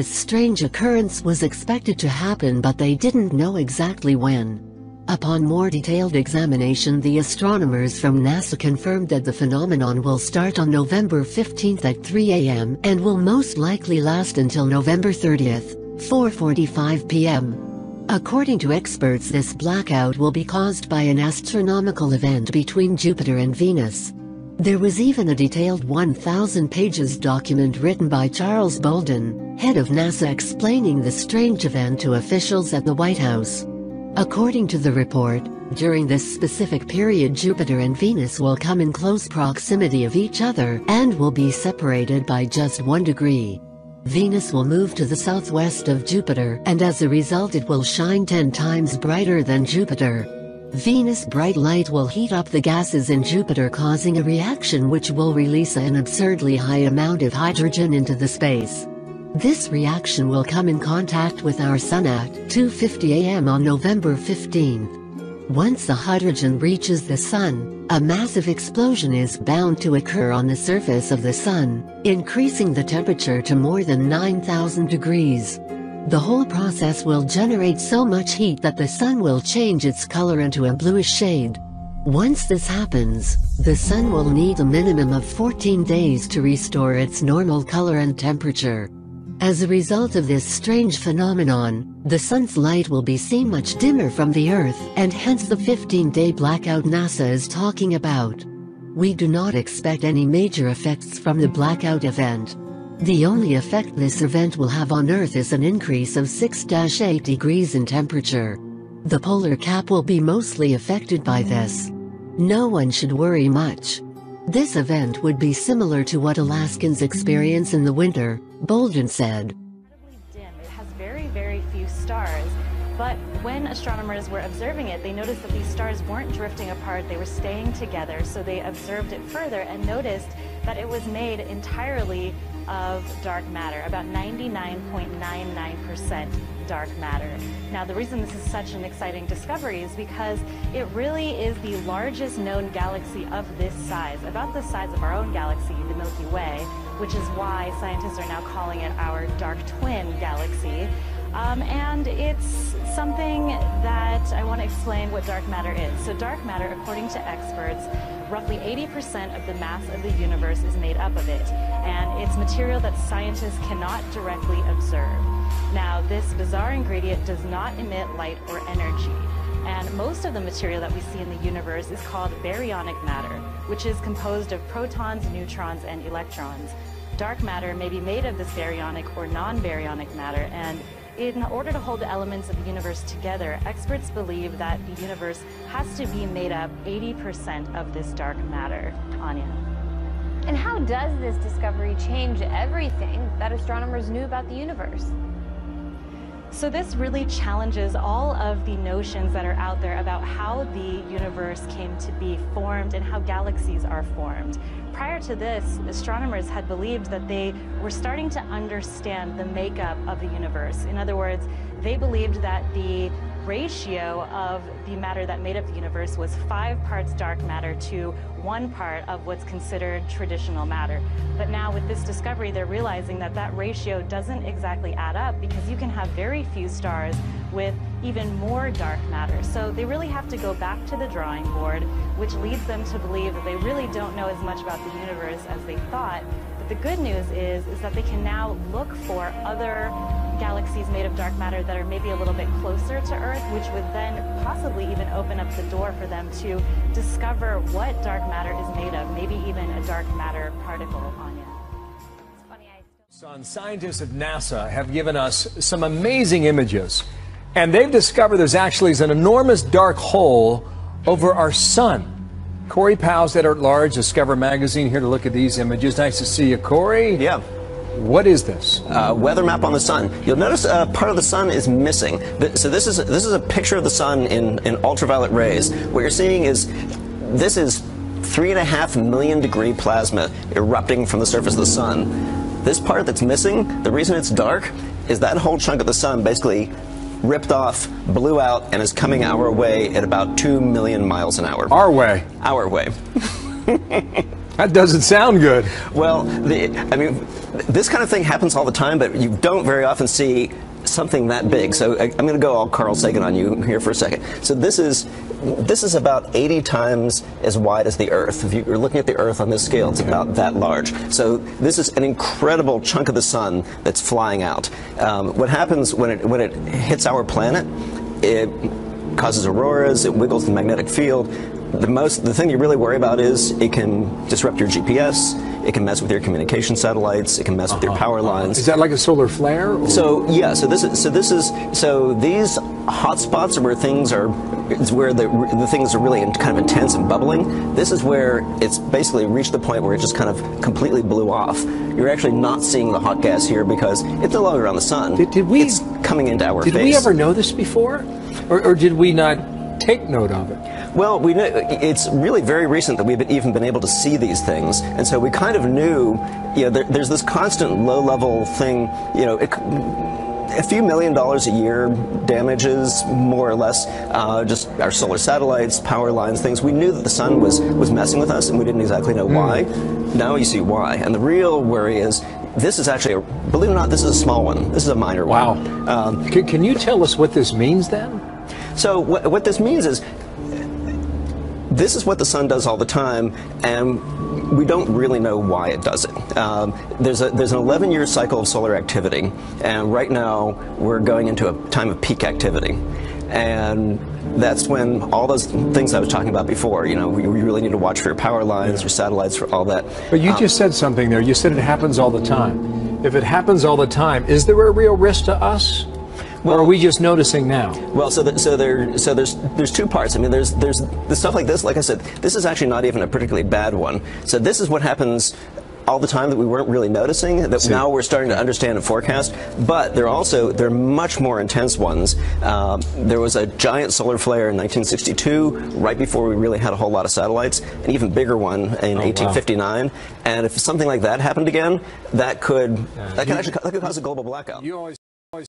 This strange occurrence was expected to happen but they didn't know exactly when. Upon more detailed examination the astronomers from NASA confirmed that the phenomenon will start on November 15 at 3 a.m. and will most likely last until November 30, 4.45 p.m. According to experts this blackout will be caused by an astronomical event between Jupiter and Venus. There was even a detailed 1,000 pages document written by Charles Bolden, head of NASA explaining the strange event to officials at the White House. According to the report, during this specific period Jupiter and Venus will come in close proximity of each other and will be separated by just one degree. Venus will move to the southwest of Jupiter and as a result it will shine 10 times brighter than Jupiter. Venus' bright light will heat up the gases in Jupiter causing a reaction which will release an absurdly high amount of hydrogen into the space. This reaction will come in contact with our Sun at 2.50 am on November 15. Once the hydrogen reaches the Sun, a massive explosion is bound to occur on the surface of the Sun, increasing the temperature to more than 9,000 degrees. The whole process will generate so much heat that the Sun will change its color into a bluish shade. Once this happens, the Sun will need a minimum of 14 days to restore its normal color and temperature. As a result of this strange phenomenon, the sun's light will be seen much dimmer from the Earth and hence the 15-day blackout NASA is talking about. We do not expect any major effects from the blackout event. The only effect this event will have on Earth is an increase of 6-8 degrees in temperature. The polar cap will be mostly affected by this. No one should worry much. This event would be similar to what Alaskans experience in the winter, Bolden said. dim. It has very, very few stars. But when astronomers were observing it, they noticed that these stars weren't drifting apart, they were staying together. So they observed it further and noticed that it was made entirely of dark matter, about 99.99% dark matter. Now, the reason this is such an exciting discovery is because it really is the largest known galaxy of this size, about the size of our own galaxy, the Milky Way, which is why scientists are now calling it our dark twin galaxy. Um, and it's something that I want to explain what dark matter is. So, dark matter, according to experts, roughly 80% of the mass of the universe is made up of it, and it's material that scientists cannot directly observe. Now, this bizarre ingredient does not emit light or energy. And most of the material that we see in the universe is called baryonic matter, which is composed of protons, neutrons, and electrons. Dark matter may be made of this baryonic or non-baryonic matter, and in order to hold the elements of the universe together, experts believe that the universe has to be made up 80% of this dark matter. Anya. And how does this discovery change everything that astronomers knew about the universe? So this really challenges all of the notions that are out there about how the universe came to be formed and how galaxies are formed. Prior to this, astronomers had believed that they were starting to understand the makeup of the universe. In other words, they believed that the ratio of the matter that made up the universe was five parts dark matter to one part of what's considered traditional matter. But now with this discovery, they're realizing that that ratio doesn't exactly add up because you can have very few stars with even more dark matter. So they really have to go back to the drawing board, which leads them to believe that they really don't know as much about the universe as they thought. But the good news is, is that they can now look for other galaxies made of dark matter that are maybe a little bit closer to Earth, which would then possibly even open up the door for them to discover what dark matter is made of, maybe even a dark matter particle, Anya. Sun scientists at NASA have given us some amazing images, and they've discovered there's actually an enormous dark hole over our sun. Corey Powell's editor at large, Discover Magazine, here to look at these images. Nice to see you, Corey. Yeah. What is this? Uh, weather map on the sun. You'll notice uh, part of the sun is missing. So this is this is a picture of the sun in, in ultraviolet rays. What you're seeing is this is three and a half million degree plasma erupting from the surface of the sun. This part that's missing, the reason it's dark, is that whole chunk of the sun basically ripped off, blew out, and is coming our way at about two million miles an hour. Our way. Our way. That doesn't sound good. Well, the, I mean, this kind of thing happens all the time, but you don't very often see something that big. So I, am going to go all Carl Sagan on you here for a second. So this is this is about 80 times as wide as the Earth. If you're looking at the Earth on this scale, it's about that large. So this is an incredible chunk of the sun that's flying out. Um, what happens when it when it hits our planet? It causes auroras. It wiggles the magnetic field the most the thing you really worry about is it can disrupt your GPS, it can mess with your communication satellites, it can mess with your Uh-huh. power lines. Is that like a solar flare? or- So yeah, so this is so this is so these hot spots are where things are it's where the the things are really in, kind of intense and bubbling. This is where it's basically reached the point where it just kind of completely blew off. You're actually not seeing the hot gas here because it's no longer around the sun. Did- did we- It's coming into our did face. we ever know this before, or, or did we not take note of it? Well, we know it's really very recent that we've even been able to see these things, and so we kind of knew. You know, there, there's this constant low-level thing. You know, it, a few million dollars a year damages, more or less, uh, just our solar satellites, power lines, things. We knew that the sun was was messing with us, and we didn't exactly know why. Now you see why, and the real worry is. This is actually, a, believe it or not, this is a small one. This is a minor Wow. one. Um, Can, can you tell us what this means then? So what, what this means is this is what the sun does all the time, and we don't really know why it does it. Um, there's, a, there's an 11 year cycle of solar activity, and right now we're going into a time of peak activity. And that's when all those things I was talking about before, you know, we, we really need to watch for your power lines, your satellites, for all that. But you Um, just said something there. You said it happens all the time. If it happens all the time, is there a real risk to us? Or are we just noticing now? Well, so the, so there so there's there's two parts. I mean, there's there's the stuff like this. Like I said, this is actually not even a particularly bad one. So this is what happens all the time that we weren't really noticing that now we're starting to understand and forecast. But they're also there are much more intense ones. Um, there was a giant solar flare in 1962, right before we really had a whole lot of satellites. An even bigger one in 1859. And if something like that happened again, that could that could actually that could cause a global blackout. You always